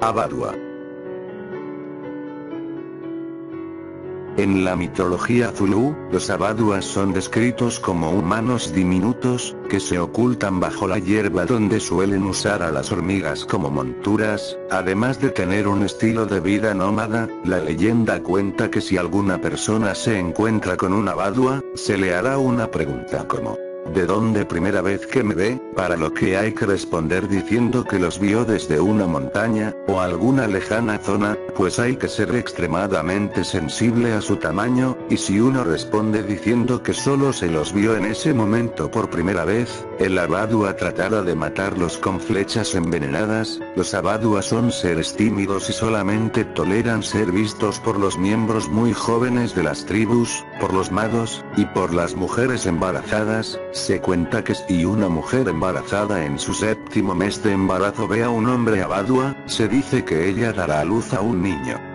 Abadua. En la mitología zulú, los abaduas son descritos como humanos diminutos, que se ocultan bajo la hierba donde suelen usar a las hormigas como monturas, además de tener un estilo de vida nómada, la leyenda cuenta que si alguna persona se encuentra con un abadua, se le hará una pregunta como ¿De dónde primera vez que me ve? Para lo que hay que responder diciendo que los vio desde una montaña, o alguna lejana zona, pues hay que ser extremadamente sensible a su tamaño, y si uno responde diciendo que solo se los vio en ese momento por primera vez, el abadua tratará de matarlos con flechas envenenadas, los abaduas son seres tímidos y solamente toleran ser vistos por los miembros muy jóvenes de las tribus, por los magos, y por las mujeres embarazadas, se cuenta que si una mujer embarazada en su séptimo mes de embarazo ve a un hombre abadua, se dice que ella dará a luz a un niño.